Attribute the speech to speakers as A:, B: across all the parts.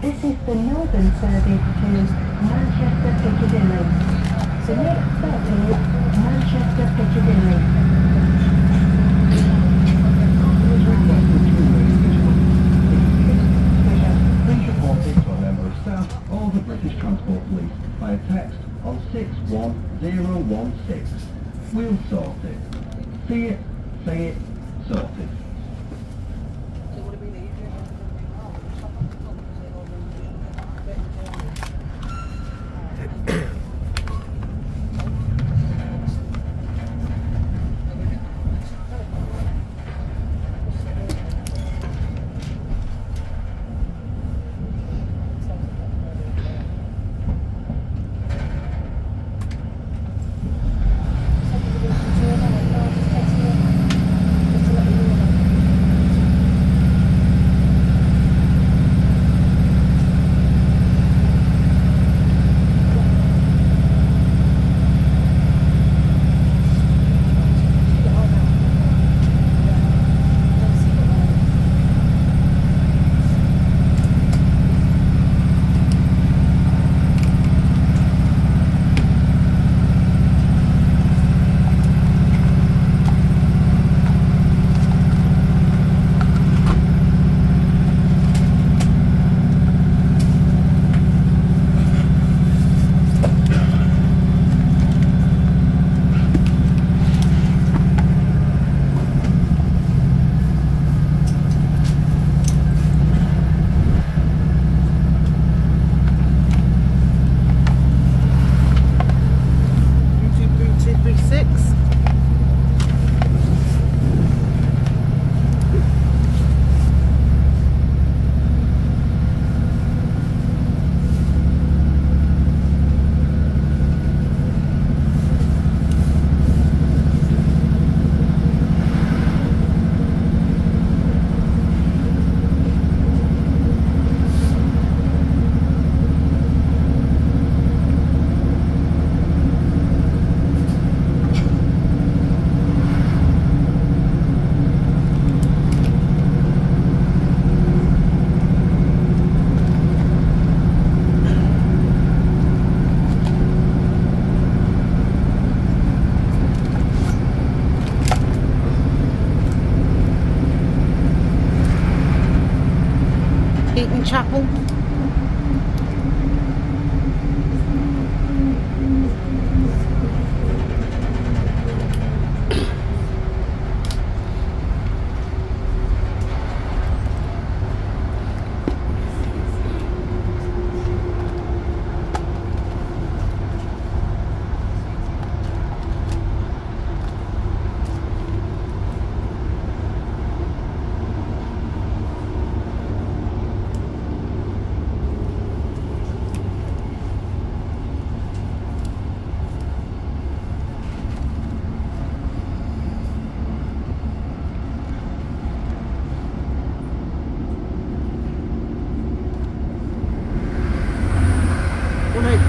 A: This is the northern service to Manchester Piccadilly. Next stop is Manchester Piccadilly.
B: Please report to a member of staff or the British Transport Police via text on 61016. We'll sort it. See it, say it, sort it.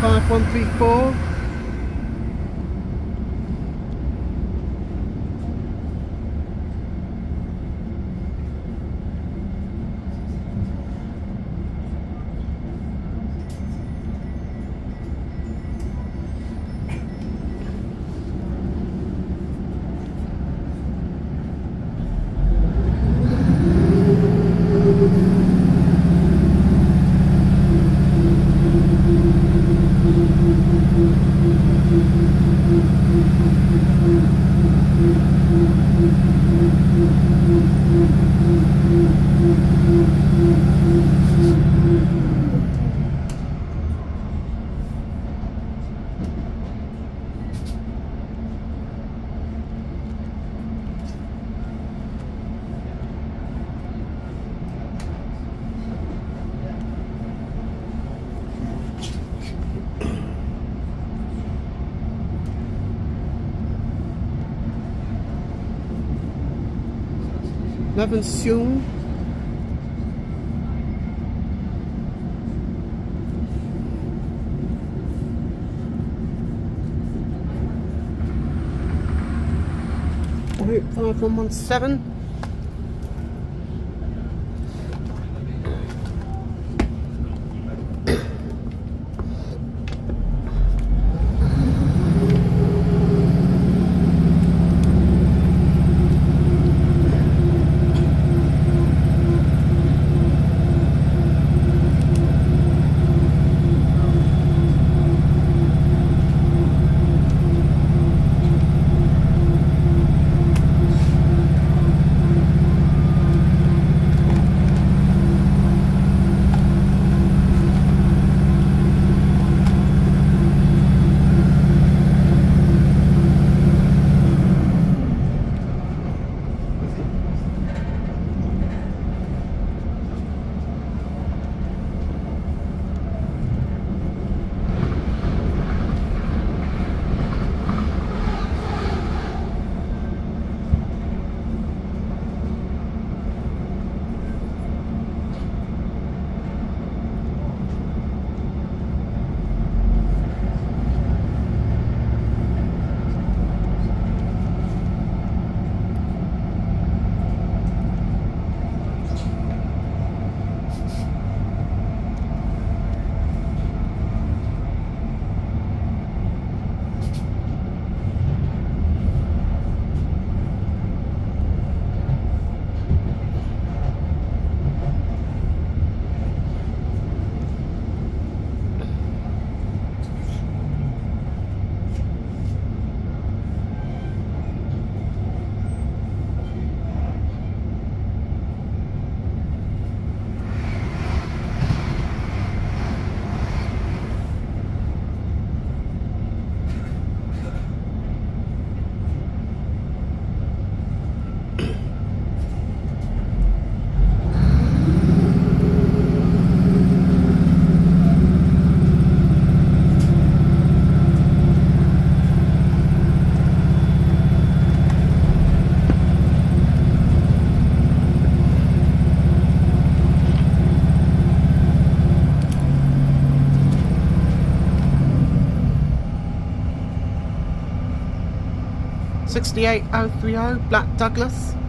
C: Five one three four. Navension Route uh, 517 68030 Black Douglas.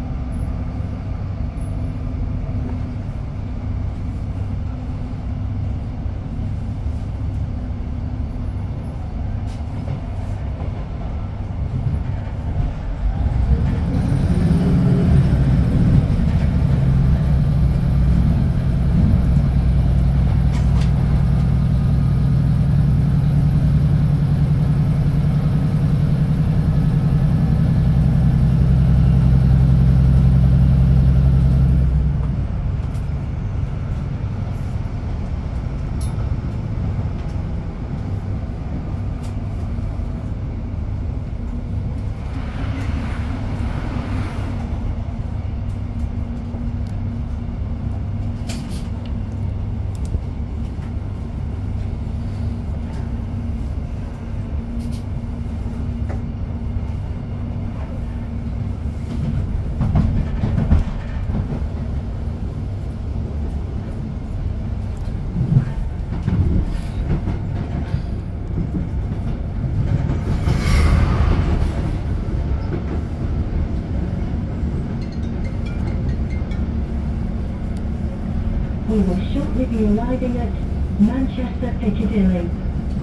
A: We will shortly be arriving at Manchester Piccadilly,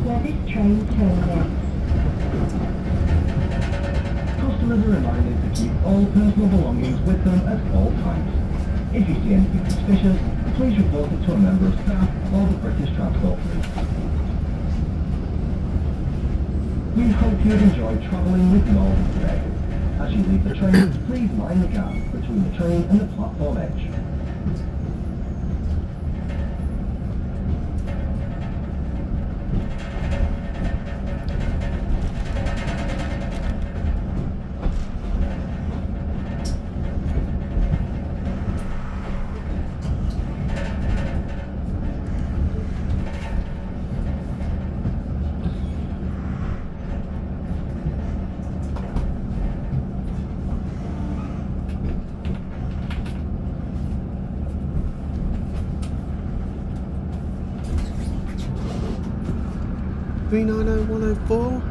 A: where this train terminates.
B: Customers are reminded to keep all personal belongings with them at all times. If you see anything suspicious, please report it to a member of staff or the British Transport Police. We hope you've enjoyed travelling with Northern today. As you leave the train, please mind the gap between the train and the platform edge.
C: 390 104